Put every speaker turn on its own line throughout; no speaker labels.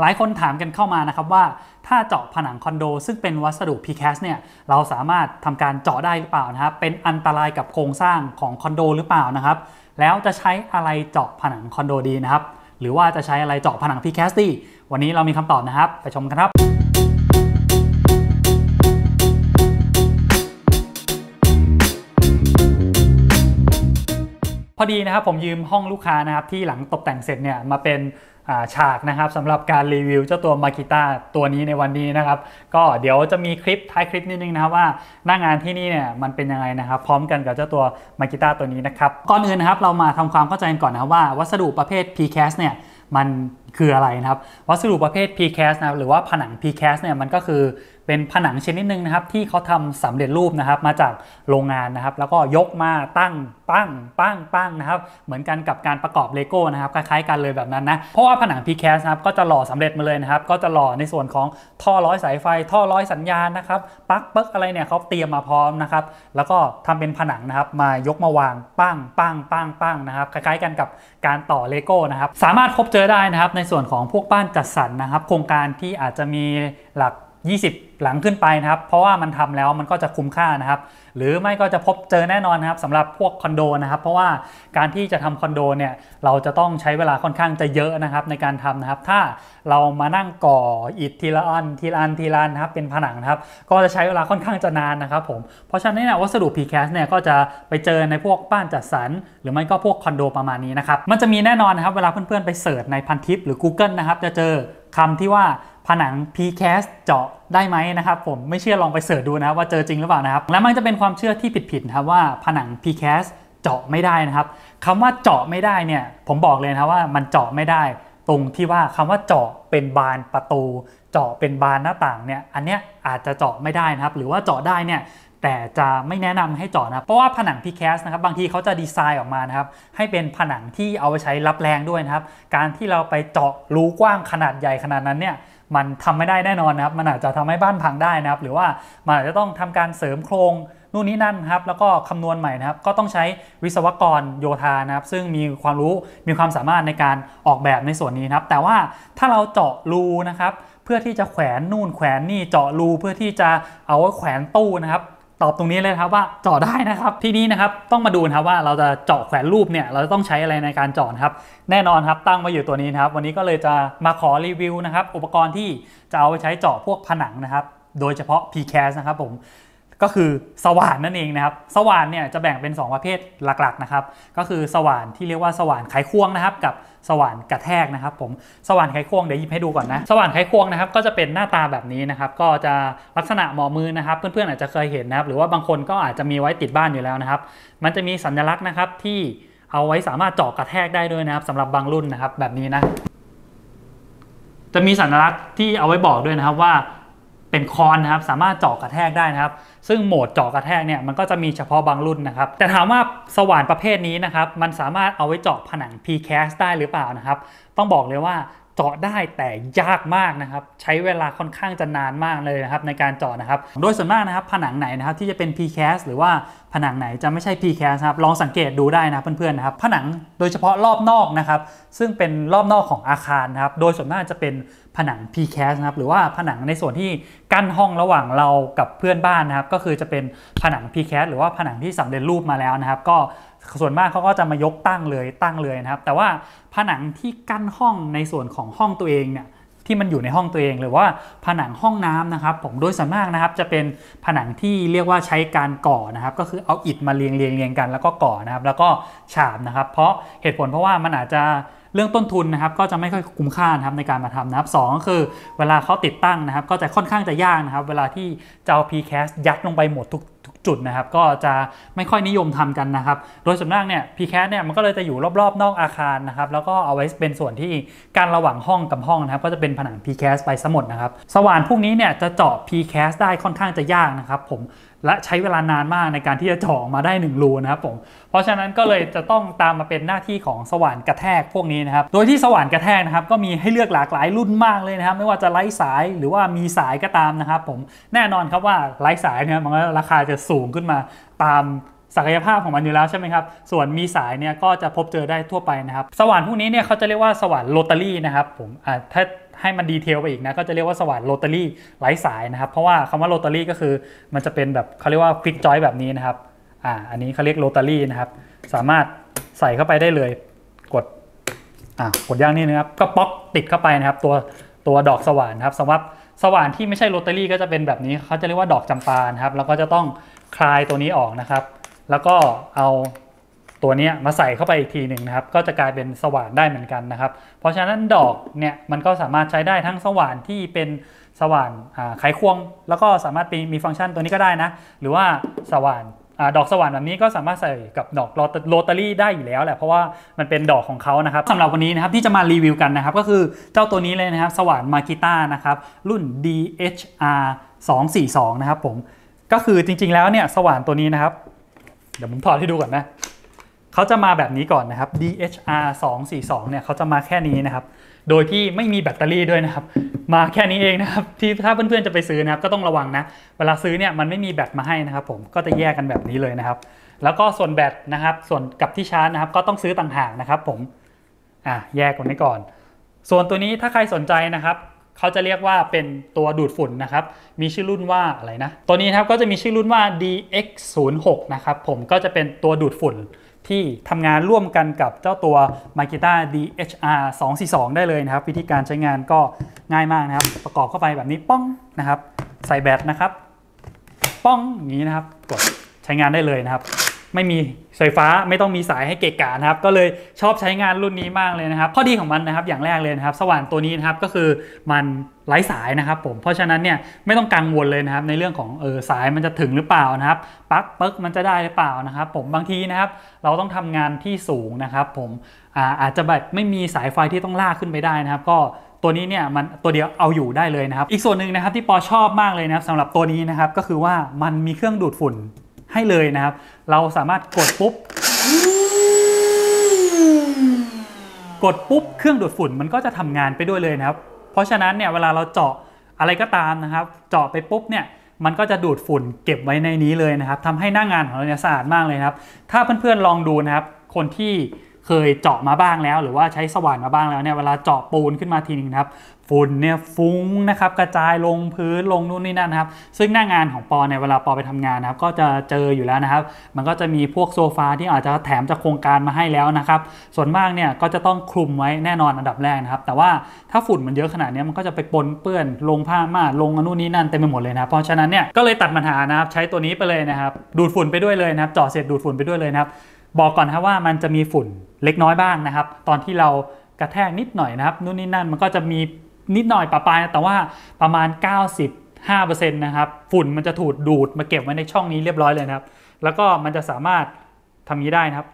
หลายคนถามกันเข้ามานะครับว่าถ้าเจาะผนังคอนโด ซึ่งเป็นวัสดุ precast เนี่ยเราสามารถทำการเจาะได้หรือเปล่านะครับเป็นอันตรายกับโครงสร้างของคอนโดหรือเปล่านะครับ แล้วจะใช้อะไรเจาะผนังคอนโดดีนะครับ หรือว่าจะใช้อะไรเจาะผนัง precast ดีวันนี้เรามีคำตอบนะครับ ไปชมกันครับ พอดีนะครับผมยืมห้องลูกค้านะครับที่หลังตกแต่งเสร็จเนี่ยมาเป็นฉากนะครับสำหรับการรีวิวเจ้าตัวมากิต้าตัวนี้ในวันนี้นะครับ ก็เดี๋ยวจะมีคลิปท้ายคลิปนิดนึงนะครับว่าหน้างานที่นี่เนี่ยมันเป็นยังไงนะครับ พร้อมกันกับเจ้าตัวมากิต้าตัวนี้นะครับก่อนอื่นนะครับเรามาทำความเข้าใจกันก่อนนะครับว่าวัสดุประเภท precast เนี่ยมัน คืออะไรนะครับ วัสดุประเภท precast นะรหรือว่าผนัง precast เนี่ยมันก็คือเป็นผนังชนิดหนึ่งนะครับ ที่เขาทำสำเร็จรูปนะครับ มาจากโรงงานนะครับ แล้วก็ยกมาตั้งปั้งปั้งปั้งนะครับ เหมือนกันกับการประกอบเลโก้นะครับคล้ายๆกันเลยแบบนั้นนะ เพราะว่าผนัง precast นะครับก็จะหล่อสำเร็จมาเลยนะครับ ก็จะหล่อในส่วนของท่อร้อยสายไฟ ท่อร้อยสัญญาณนะครับปลั๊กเปิ๊กอะไรเนี่ยเขาเตรียมมาพร้อมนะครับ แล้วก็ทำเป็นผนังนะครับ มายกมาวางปั้งปั้งปั้งปั้งนะครับคล้ายๆกันกับการต่อเลโก้นะครับ สามารถพบเจอได้นะครับในในส่วนของพวกบ้านจัดสรรนะครับ โครงการที่อาจจะมีหลัก 20 หลังขึ้นไปนะครับ เพราะว่ามันทำแล้วมันก็จะคุ้มค่านะครับ หรือไม่ก็จะพบเจอแน่นอนนะครับสำหรับพวกคอนโดนะครับ เพราะว่าการที่จะทำคอนโดเนี่ยเราจะต้องใช้เวลาค่อนข้างจะเยอะนะครับในการทำนะครับ ถ้าเรามานั่งก่ออิฐทีละอันทีละอันทีละอันนะครับเป็นผนังนะครับ ก็จะใช้เวลาค่อนข้างจะนานนะครับผมเพราะฉะนั้นเนี่ยวัสดุ precast เนี่ยก็จะไปเจอในพวกบ้านจัดสรรหรือไม่ก็พวกคอนโดประมาณนี้นะครับมันจะมีแน่นอนนะครับเวลาเพื่อนๆไปเสิร์ชในพันทิปหรือ Google นะครับจะเจอคำที่ว่า ผนัง PCAST เจาะได้ไหมนะครับผมไม่เชื่อลองไปเสิร์ชดูนะครับว่าเจอจริงหรือเปล่านะครับ และมันจะเป็นความเชื่อที่ผิดๆนะครับว่าผนัง PCAST เจาะไม่ได้นะครับคำว่าเจาะไม่ได้เนี่ยผมบอกเลยนะว่ามันเจาะไม่ได้ ตรงที่ว่าคำว่าเจาะเป็นบานประตู เจาะเป็นบานหน้าต่างเนี่ยอันเนี้ยอาจจะเจาะไม่ได้นะครับ หรือว่าเจาะได้เนี่ยแต่จะไม่แนะนำให้เจาะนะเพราะว่าผนัง PCAST นะครับบางทีเขาจะดีไซน์ออกมานะครับให้เป็นผนังที่เอาไปใช้รับแรงด้วยนะครับ การที่เราไปเจาะรูกว้างขนาดใหญ่ขนาดนั้นเนี่ย มันทำไม่ได้แน่นอนนะครับ มันอาจจะทำให้บ้านพังได้นะครับ หรือว่ามันอาจจะต้องทำการเสริมโครงนู่นนี่นั่นครับ แล้วก็คำนวณใหม่นะครับ ก็ต้องใช้วิศวกรโยธานะครับ ซึ่งมีความรู้ มีความสามารถในการออกแบบในส่วนนี้นะครับ แต่ว่าถ้าเราเจาะรูนะครับ เพื่อที่จะแขวนนู่นแขวนนี่ เจาะรูเพื่อที่จะเอาไว้แขวนตู้นะครับ ตอบตรงนี้เลยครับว่าเจาะได้นะครับที่นี้นะครับต้องมาดูนะครับว่าเราจะเจาะแขวนรูปเนี่ยเราจะต้องใช้อะไรในการเจาะครับ แน่นอนครับตั้งมาอยู่ตัวนี้นะครับ วันนี้ก็เลยจะมาขอรีวิวนะครับ อุปกรณ์ที่จะเอาไปใช้เจาะพวกผนังนะครับ โดยเฉพาะ PCAS นะครับผม ก็คือสว่านนั่นเองนะครับ สว่านเนี่ยจะแบ่งเป็น 2 ประเภทหลักๆนะครับ ก็คือสว่านที่เรียกว่าสว่านไขควงนะครับ กับสว่านกระแทกนะครับ ผมสว่านไขควงเดี๋ยวยิบให้ดูก่อนนะ สว่านไขควงนะครับ ก็จะเป็นหน้าตาแบบนี้นะครับ ก็จะลักษณะหมอมือนะครับ เพื่อนๆอาจจะเคยเห็นนะครับ หรือว่าบางคนก็อาจจะมีไว้ติดบ้านอยู่แล้วนะครับ มันจะมีสัญลักษณ์นะครับที่เอาไว้สามารถเจาะกระแทกได้ด้วยนะครับสำหรับบางรุ่นนะครับแบบนี้นะจะมีสัญลักษณ์ที่เอาไว้บอกด้วยนะครับว่า เป็นคอนนะครับสามารถเจาะกระแทกได้นะครับ ซึ่งโหมดเจาะกระแทกเนี่ยมันก็จะมีเฉพาะบางรุ่นนะครับ แต่ถามว่าสว่านประเภทนี้นะครับมันสามารถเอาไว้เจาะผนัง precast ได้หรือเปล่านะครับ ต้องบอกเลยว่าเจาะได้แต่ยากมากนะครับ ใช้เวลาค่อนข้างจะนานมากเลยนะครับในการเจาะนะครับ โดยส่วนมากนะครับ ผนังไหนนะครับที่จะเป็น precast หรือว่าผนังไหนจะไม่ใช่ precast ครับลองสังเกตดูได้นะเพื่อนๆนะครับ ผนังโดยเฉพาะรอบนอกนะครับ ซึ่งเป็นรอบนอกของอาคารนะครับ โดยส่วนมากจะเป็น ผนัง precast นะครับหรือว่าผนังในส่วนที่กั้นห้องระหว่างเรากับเพื่อนบ้านนะครับ ก็คือจะเป็นผนัง precast หรือว่าผนังที่สำเร็จรูปมาแล้วนะครับ ก็ส่วนมากเขาก็จะมายกตั้งเลยตั้งเลยนะครับ แต่ว่าผนังที่กั้นห้องในส่วนของห้องตัวเองเนี่ยที่มันอยู่ในห้องตัวเองหรือว่าผนังห้องน้ำนะครับ ผมโดยส่วนมากนะครับจะเป็นผนังที่เรียกว่าใช้การก่อนะครับ ก็คือเอาอิฐมาเรียงเรียงเรียงกันแล้วก็ก่อนะครับ แล้วก็ฉาบนะครับ เพราะเหตุผลเพราะว่ามันอาจจะ เรื่องต้นทุนนะครับก็จะไม่ค่อยคุ้มค่านะครับในการมาทำนะครับสก็คือเวลาเขาติดตั้งนะครับก็จะค่อนข้างจะยากนะครับเวลาที่จะเอา pcast ยัดลงไปหมดทุกทุกจุดนะครับ ก็จะไม่ค่อยนิยมทำกันนะครับ โดยส่วนมากเนี่ย pcast เนี่ยมันก็เลยจะอยู่รอบๆ นอกอาคารนะครับ แล้วก็เอาไว้เป็นส่วนที่การระหว่างห้องกับห้องนะครับ ก็จะเป็นผนัง pcast ไปสมดนะครับ สว่านพวกนี้เนี่ยจะเจาะ pcast ได้ค่อนข้างจะยากนะครับ ผมและใช้เวลานานมากในการที่จะเจาะมาได้1รูนะครับผมเพราะฉะนั้นก็เลยจะต้องตามมาเป็นหน้าที่ของสว่านกระแทกพวกนี้นะครับ โดยที่สว่านกระแทกนะครับก็มีให้เลือกหลากหลายรุ่นมากเลยนะครับ ไม่ว่าจะไร้สายหรือว่ามีสายก็ตามนะครับ ผมแน่นอนครับว่าไร้สายเนี่ยมันก็ราคาจะสูงขึ้นมาตามศักยภาพของมันอยู่แล้วใช่ไหมครับ ส่วนมีสายเนี่ยก็จะพบเจอได้ทั่วไปนะครับ สว่านพวกนี้เนี่ยเขาจะเรียกว่าสว่านโรตารี่นะครับผมถ้าให้มันดีเทลไปอีกนะก็จะเรียกว่าสว่านโรตารี่ไร้สายนะครับ เพราะว่าคำว่าโรตารี่ก็คือมันจะเป็นแบบเขาเรียกว่าฟิกจอยแบบนี้นะครับ อ่า อันนี้เขาเรียกโรตารี่นะครับ สามารถใส่เข้าไปได้เลย กด อ่ากดย่างนี่นะครับ ก็ป๊อกติดเข้าไปนะครับ ตัวตัวดอกสว่านครับสำหรับ สว่านที่ไม่ใช่โรตารี่ก็จะเป็นแบบนี้เขาจะเรียกว่าดอกจำปานะครับ แล้วก็จะต้องคลายตัวนี้ออกนะครับ แล้วก็เอาตัวนี้มาใส่เข้าไปอีกทีหนึ่งนะครับ ก็จะกลายเป็นสว่านได้เหมือนกันนะครับ เพราะฉะนั้นดอกเนี่ยมันก็สามารถใช้ได้ทั้งสว่านที่เป็นสว่านไขควง แล้วก็สามารถมีฟังก์ชันตัวนี้ก็ได้นะ หรือว่าสว่าน ดอกสว่านแบบนี้ก็สามารถใส่กับดอกโรตารี่ได้อยู่แล้วแหละเพราะว่ามันเป็นดอกของเขานะครับสำหรับวันนี้นะครับที่จะมารีวิวกันนะครับก็คือเจ้าตัวนี้เลยนะครับสว่านมากิต้านะครับรุ่น DHR 242นะครับผมก็คือจริงๆแล้วเนี่ยสว่านตัวนี้นะครับ เดี๋ยวผมถอดให้ดูก่อนนะเขาจะมาแบบนี้ก่อนนะครับ DHR 242เนี่ยเขาจะมาแค่นี้นะครับ โดยที่ไม่มีแบตเตอรี่ด้วยนะครับ มาแค่นี้เองนะครับ ที่ถ้าเพื่อนๆจะไปซื้อนะครับก็ต้องระวังนะ เวลาซื้อเนี่ยมันไม่มีแบตมาให้นะครับ ผมก็จะแยกกันแบบนี้เลยนะครับ แล้วก็ส่วนแบตนะครับ ส่วนกับที่ชาร์จนะครับ ก็ต้องซื้อต่างหากนะครับผมอะแยกกันไว้ก่อน ส่วนตัวนี้ถ้าใครสนใจนะครับเขาจะเรียกว่าเป็นตัวดูดฝุ่นนะครับ มีชื่อรุ่นว่าอะไรนะ ตัวนี้ครับก็จะมีชื่อรุ่นว่า DX06 นะครับผมก็จะเป็นตัวดูดฝุ่น ที่ทำงานร่วมกันกับเจ้าตัว Makita DHR 242 ได้เลยนะครับ วิธีการใช้งานก็ง่ายมากนะครับ ประกอบเข้าไปแบบนี้ป้องนะครับ ใส่แบตนะครับ ป้องอย่างนี้นะครับ กดใช้งานได้เลยนะครับ ไม่มีไฟฟ้าไม่ต้องมีสายให้เกะกะนะครับ ก็เลยชอบใช้งานรุ่นนี้มากเลยนะครับ ข้อดีของมันนะครับอย่างแรกเลยนะครับ สว่านตัวนี้นะครับก็คือมันไร้สายนะครับผมเพราะฉะนั้นเนี่ยไม่ต้องกังวลเลยนะครับในเรื่องของเออสายมันจะถึงหรือเปล่านะครับปลั๊กปึ๊กมันจะได้หรือเปล่านะครับ ผมบางทีนะครับเราต้องทำงานที่สูงนะครับ ผมอาอาจจะแบบไม่มีสายไฟที่ต้องลากขึ้นไปได้นะครับ ก็ตัวนี้เนี่ยมันตัวเดียวเอาอยู่ได้เลยนะครับ อีกส่วนหนึ่งนะครับที่ปอชอบมากเลยนะครับสำหรับตัวนี้นะครับก็คือว่ามันมีเครื่องดูดฝุ่น ให้เลยนะครับ เราสามารถกดปุ๊บ กดปุ๊บเครื่องดูดฝุ่นมันก็จะทำงานไปด้วยเลยนะครับ เพราะฉะนั้นเนี่ยเวลาเราเจาะอะไรก็ตามนะครับ เจาะไปปุ๊บเนี่ยมันก็จะดูดฝุ่นเก็บไว้ในนี้เลยนะครับทำให้หน้างานของเราเนี่ยสะอาดมากเลยครับ ถ้าเพื่อนๆลองดูนะครับ คนที่ เคยเจาะมาบ้างแล้ว หรือว่าใช้สว่านมาบ้างแล้วเนี่ยเวลาเจาะปูนขึ้นมาทีนึงนะครับฝุ่นเนี่ยฟุ้งนะครับกระจายลงพื้นลงนู่นนี่นั่นครับ ซึ่งหน้างานของปอเนี่ยเวลาปอไปทำงานนะครับ ก็จะเจออยู่แล้วนะครับ มันก็จะมีพวกโซฟาที่อาจจะแถมจากโครงการมาให้แล้วนะครับ ส่วนมากเนี่ยก็จะต้องคลุมไว้แน่นอนอันดับแรกนะครับ แต่ว่าถ้าฝุ่นมันเยอะขนาดนี้มันก็จะไปปนเปื้อนลงผ้ามาลงนู่นนี่นั่นเต็มไปหมดเลยนะเพราะฉะนั้นเนี่ยก็เลยตัดปัญหานะครับใช้ตัวนี้ไปเลยนะครับ ดูดฝุ่นไปด้วยเลยนะครับเจาะเสร็จดูดฝุ่นไปด้วยเลยนะครับ บอกก่อนครับว่ามันจะมีฝุ่นเล็กน้อยบ้างนะครับ ตอนที่เรากระแทกนิดหน่อยนะครับนู่นนี่นั่นมันก็จะมีนิดหน่อยปะปายแต่ว่าประมาณ 95%นะครับฝุ่นมันจะถูดดูดมาเก็บไว้ในช่องนี้เรียบร้อยเลยนะครับ แล้วก็มันจะสามารถทำนี้ได้นะครับ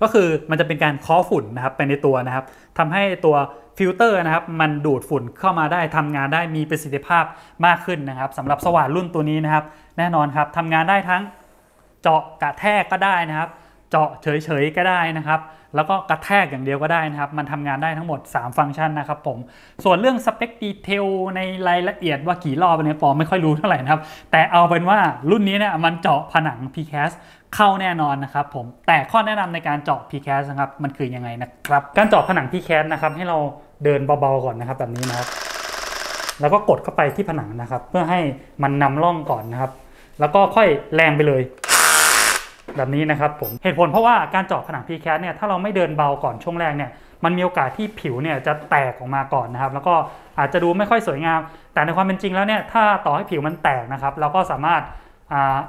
ก็คือมันจะเป็นการเคาะฝุ่นนะครับไปในตัวนะครับทำให้ตัว ฟิลเตอร์นะครับมันดูดฝุ่นเข้ามาได้ทำงานได้มีประสิทธิภาพมากขึ้นนะครับสำหรับสว่านรุ่นตัวนี้นะครับ แน่นอนครับทำงานได้ทั้งเจาะกระแทกก็ได้นะครับ เจาะเฉยๆก็ได้นะครับ แล้วก็กระแทกอย่างเดียวก็ได้นะครับ มันทำงานได้ทั้งหมด 3 ฟังก์ชันนะครับผม ส่วนเรื่องสเปคดีเทลในรายละเอียดว่ากี่รอบเนี่ยปอไม่ค่อยรู้เท่าไหร่นะครับ แต่เอาเป็นว่ารุ่นนี้เนี่ยมันเจาะผนัง PCAS เข้าแน่นอนนะครับผม แต่ข้อแนะนำในการเจาะ PCAS นะครับ มันคือยังไงนะครับ การเจาะผนัง PCAS นะครับ ให้เราเดินเบาๆก่อนนะครับแบบนี้นะครับแล้วก็กดเข้าไปที่ผนังนะครับ เพื่อให้มันนำร่องก่อนนะครับ แล้วก็ค่อยแรงไปเลย แบบนี้นะครับผมเหตุผลเพราะว่าการเจาะผนัง p c a s เนี่ยถ้าเราไม่เดินเบาก่อนช่วงแรกเนี่ยมันมีโอกาสที่ผิวเนี่ยจะแตกออกมาก่อนนะครับ แล้วก็อาจจะดูไม่ค่อยสวยงาม แต่ในความเป็นจริงแล้วเนี่ยถ้าต่อให้ผิวมันแตกนะครับ เราก็สามารถ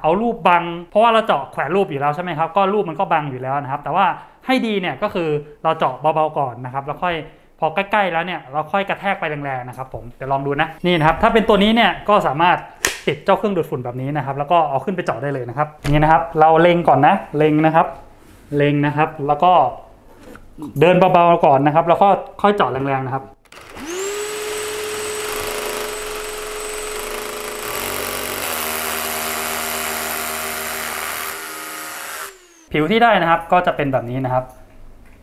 เอารูปบัง เพราะว่าเราเจาะแขวนรูปอยู่แล้วใช่ไหมครับก็รูปมันก็บังอยู่แล้วนะครับ แต่ว่าให้ดีเนี่ยก็คือเราเจาะเบาๆก่อนนะครับ แล้วค่อยพอใกล้ๆแล้วเนี่ยเราค่อยกระแทกไปแรงๆนะครับผมเดี๋ยวลองดูนะนี่นะครับถ้าเป็นตัวนี้เนี่ยก็สามารถ ติดเจ้าเครื่องดูดฝุ่นแบบนี้นะครับ แล้วก็เอาขึ้นไปเจาะได้เลยนะครับนี่นะครับ เราเล็งก่อนนะเล็งนะครับ เล็งนะครับ แล้วก็เดินเบาๆก่อนนะครับ แล้วก็ค่อยเจาะแรงๆนะครับผิวที่ได้นะครับก็จะเป็นแบบนี้นะครับ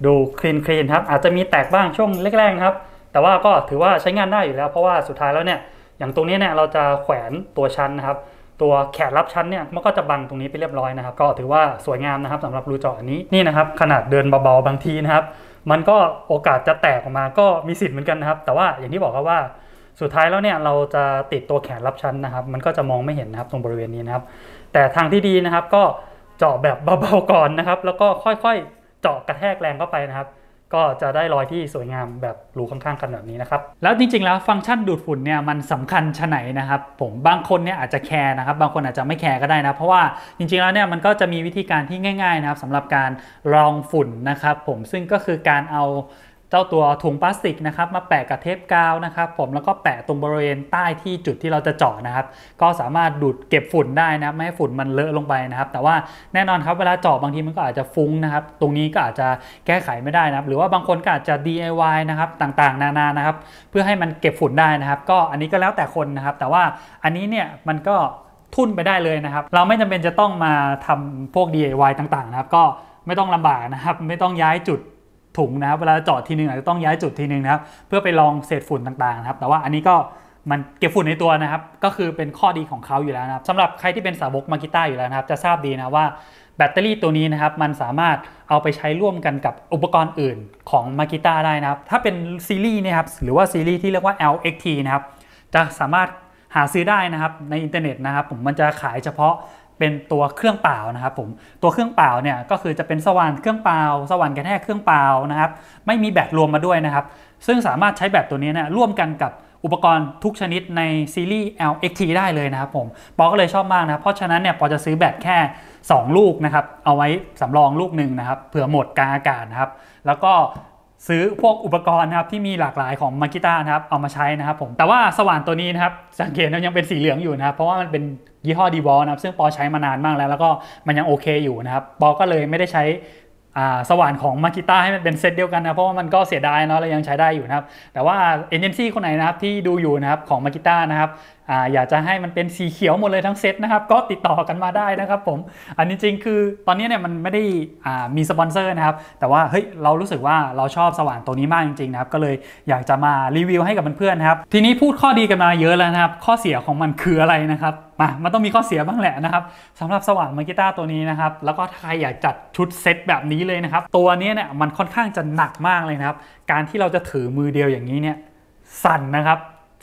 ดูคลีนคลีนครับอาจจะมีแตกบ้างช่วงแรกๆครับ แต่ว่าก็ถือว่าใช้งานได้อยู่แล้ว เพราะว่าสุดท้ายแล้วเนี่ย อย่างตรงนี้เนี่ยเราจะแขวนตัวชั้นนะครับ ตัวแขนรับชั้นเนี่ยมันก็จะบังตรงนี้ไปเรียบร้อยนะครับ ก็ถือว่าสวยงามนะครับสำหรับรูเจาะอันนี้นี่นะครับ ขนาดเดินเบาๆบางทีนะครับ มันก็โอกาสจะแตกออกมาก็มีสิทธิ์เหมือนกันนะครับ แต่ว่าอย่างที่บอกครับว่าสุดท้ายแล้วเนี่ยเราจะติดตัวแขนรับชั้นนะครับ มันก็จะมองไม่เห็นนะครับตรงบริเวณนี้นะครับ แต่ทางที่ดีนะครับก็เจาะแบบเบาๆก่อนนะครับ แล้วก็ค่อยๆเจาะกระแทกแรงเข้าไปนะครับ ก็จะได้รอยที่สวยงามแบบรูข้างๆกันแบบนี้นะครับ แล้วจริงๆแล้วฟังก์ชันดูดฝุ่นเนี่ยมันสำคัญชะไหนนะครับ ผมบางคนเนี่ยอาจจะแคร์นะครับ บางคนอาจจะไม่แคร์ก็ได้นะ เพราะว่าจริงๆแล้วเนี่ยมันก็จะมีวิธีการที่ง่าย ๆ นะครับสำหรับการรองฝุ่นนะครับ ผมซึ่งก็คือการเอา เจ้าตัวถุงพลาสติกนะครับมาแปะกับเทปกาวนะครับผมแล้วก็แปะตรงบริเวณใต้ที่จุดที่เราจะเจาะนะครับ ก็สามารถดูดเก็บฝุ่นได้นะไม่ให้ฝุ่นมันเลอะลงไปนะครับ แต่ว่าแน่นอนครับเวลาเจาะบางทีมันก็อาจจะฟุ้งนะครับ ตรงนี้ก็อาจจะแก้ไขไม่ได้นะครับ หรือว่าบางคนก็อาจจะ DIY นะครับต่างๆ นานานะครับ เพื่อให้มันเก็บฝุ่นได้นะครับ ก็อันนี้ก็แล้วแต่คนนะครับ แต่ว่าอันนี้เนี่ยมันก็ทุ่นไปได้เลยนะครับ เราไม่จำเป็นจะต้องมาทำพวก DIY ต่างๆ นะครับ ก็ไม่ต้องลำบากนะครับ ไม่ต้องย้ายจุด ถุงนะครับเวลาจาะทีนึงอาจจะต้องย้ายจุดทีนึงนะครับเพื่อไปลองเศษฝุ่นต่างๆนะครับแต่ว่าอันนี้ก็มันเก็บฝุ่นในตัวนะครับ ก็คือเป็นข้อดีของเขาอยู่แล้วนะครับสำหรับใครที่เป็นสาวกมากิต้าอยู่แล้วนะครับ จะทราบดีนะว่าแบตเตอรี่ตัวนี้นะครับ มันสามารถเอาไปใช้ร่วมกันกับอุปกรณ์อื่นของมากิต้าได้นะครับ ถ้าเป็นซีรีส์นี้นะครับหรือว่าซีรีส์ที่เรียกว่า LXT นะครับ จะสามารถหาซื้อได้นะครับในอินเทอร์เน็ตนะครับ ผมมันจะขายเฉพาะ เป็นตัวเครื่องเปล่านะครับผมตัวเครื่องเปล่าเนี่ยก็คือจะเป็นสว่านเครื่องเปล่า สว่านกระแทกเครื่องเปล่านะครับ ไม่มีแบตรวมมาด้วยนะครับ ซึ่งสามารถใช้แบตตัวนี้เนี่ยร่วมกันกับอุปกรณ์ทุกชนิดในซีรีส์ LXT ได้เลยนะครับผมปอก็เลยชอบมากนะครับเพราะฉะนั้นเนี่ยปอจะซื้อแบตแค่ 2 ลูกนะครับ เอาไว้สำรองลูกหนึ่งนะครับเผื่อหมดกลางอากาศนะครับ แล้วก็ซื้อพวกอุปกรณ์นะครับที่มีหลากหลายของมากิต้านะครับเอามาใช้นะครับผมแต่ว่าสว่านตัวนี้นะครับสังเกตนะยังเป็นสีเหลืองอยู่นะครับเพราะว่ามันเป็น ยี่ห้อดีวอลนะครับซึ่งปอใช้มานานมากแล้ว แล้วก็มันยังโอเคอยู่นะครับปอก็เลยไม่ได้ใช้สว่านของมากิต้าให้มันเป็นเซตเดียวกันนะ เพราะว่ามันก็เสียดายเนาะเรายังใช้ได้อยู่นะครับ แต่ว่าเอเจนซี่คนไหนนะครับที่ดูอยู่นะครับของมากิต้านะครับออยากจะให้มันเป็นสีเขียวหมดเลยทั้งเซตนะครับ ก็ติดต่อกันมาได้นะครับผม อันนี้จริงคือตอนนี้เนี่ยมันไม่ได้มีสปอนเซอร์นะครับ แต่ว่าเฮ้ยเรารู้สึกว่าเราชอบสว่านตัวนี้มากจริงๆนะครับ ก็เลยอยากจะมารีวิวให้กับเพื่อนๆนะครับ ทีนี้พูดข้อดีกันมาเยอะแล้วนะครับ ข้อเสียของมันคืออะไรนะครับมามันต้องมีข้อเสียบ้างแหละนะครับสำหรับสว่านมากิต้าตัวนี้นะครับ แล้วก็ถ้าใครอยากจัดชุดเซตแบบนี้เลยนะครับ ตัวนี้เนี่ยมันค่อนข้างจะหนักมากเลยนะครับ การที่เราจะถือมือเดียวอย่างนี้เนี่ยสั่นนะครับ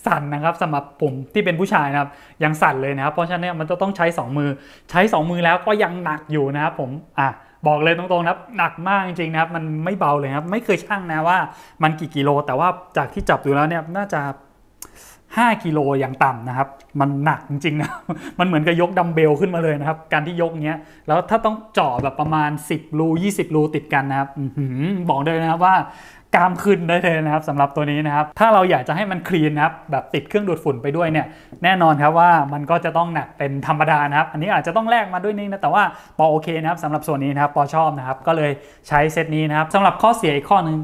สั่นนะครับสำหรับผมที่เป็นผู้ชายนะครับยังสั่นเลยนะครับ เพราะฉะนั้นมันจะต้องใช้ 2 มือ ใช้ 2 มือแล้วก็ยังหนักอยู่นะครับผมอะบอกเลยตรงๆนะครับหนักมากจริงๆนะครับมันไม่เบาเลยครับไม่เคยชั่งนะว่ามันกี่กิโล แต่ว่าจากที่จับดูแล้วเนี่ยน่าจะ 5 กิโลอย่างต่ำนะครับ มันหนักจริงๆนะมันเหมือนกับยกดัมเบลขึ้นมาเลยนะครับ การที่ยกเนี้ยแล้วถ้าต้องเจาะแบบประมาณ 10รู20รูติดกันนะครับบอกเลยนะครับว่า กามขึ้นได้เลยนะครับสำหรับตัวนี้นะครับ ถ้าเราอยากจะให้มันคลีนนะครับแบบติดเครื่องดูดฝุ่นไปด้วยเนี่ยแน่นอนครับว่ามันก็จะต้องหนักเป็นธรรมดานะครับ อันนี้อาจจะต้องแลกมาด้วยนิดนะแต่ว่าปอโอเคนะครับสำหรับส่วนนี้นะครับปอชอบนะครับก็เลยใช้เซตนี้นะครับสำหรับข้อเสียอีกข้อหนึ่ง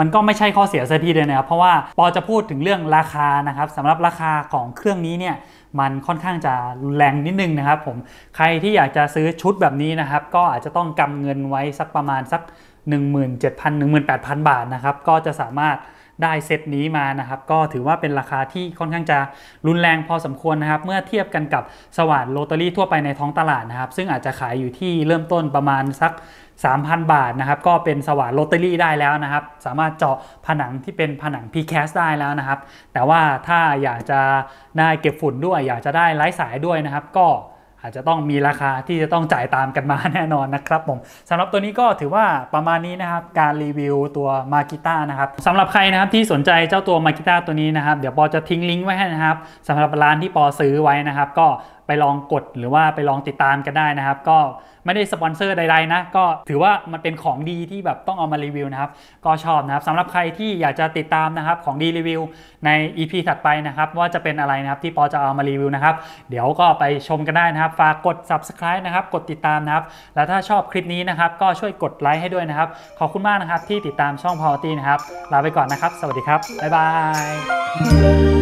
มันก็ไม่ใช่ข้อเสียซะทีเดียวนะครับ เพราะว่าปอจะพูดถึงเรื่องราคานะครับสำหรับราคาของเครื่องนี้เนี่ยมันค่อนข้างจะแรงนิดนึงนะครับผมใครที่อยากจะซื้อชุดแบบนี้นะครับ ก็อาจจะต้องกำเงินไว้สักประมาณสัก 17,000-18,000 บาทนะครับ ก็จะสามารถได้เซตนี้มานะครับ ก็ถือว่าเป็นราคาที่ค่อนข้างจะรุนแรงพอสมควรนะครับ เมื่อเทียบกันกับสว่านโรตารี่ทั่วไปในท้องตลาดนะครับ ซึ่งอาจจะขายอยู่ที่เริ่มต้นประมาณสัก 3,000 บาทนะครับ ก็เป็นสว่านโรตารี่ได้แล้วนะครับ สามารถเจาะผนังที่เป็นผนัง PCAS ได้แล้วนะครับ แต่ว่าถ้าอยากจะได้เก็บฝุ่นด้วย อยากจะได้ไร้สายด้วยนะครับ ก็ อาจจะต้องมีราคาที่จะต้องจ่ายตามกันมาแน่นอนนะครับผมสำหรับตัวนี้ก็ถือว่าประมาณนี้นะครับ การรีวิวตัวมากิต้านะครับสำหรับใครนะครับที่สนใจเจ้าตัวมากิต้าตัวนี้นะครับ เดี๋ยวปอจะทิ้งลิงก์ไว้ให้นะครับสำหรับร้านที่ปอซื้อไว้นะครับ ก็ไปลองกดหรือว่าไปลองติดตามกันได้นะครับ ก็ไม่ได้สปอนเซอร์ใดๆนะ ก็ถือว่ามันเป็นของดีที่แบบต้องเอามารีวิวนะครับ ก็ชอบนะครับสำหรับใครที่อยากจะติดตามนะครับของดีรีวิวใน EP ถัดไปนะครับ ว่าจะเป็นอะไรนะครับที่ปอจะเอามารีวิวนะครับ เดี๋ยวก็ไปชมกันได้นะครับ ฝากกด subscribe นะครับ กดติดตามนะครับ แล้วถ้าชอบคลิปนี้นะครับ ก็ช่วยกดไลค์ให้ด้วยนะครับ ขอบคุณมากนะครับที่ติดตามช่อง p o w e r t นะครับ ลาไปก่อนนะครับ สวัสดีครับ บ๊ายบาย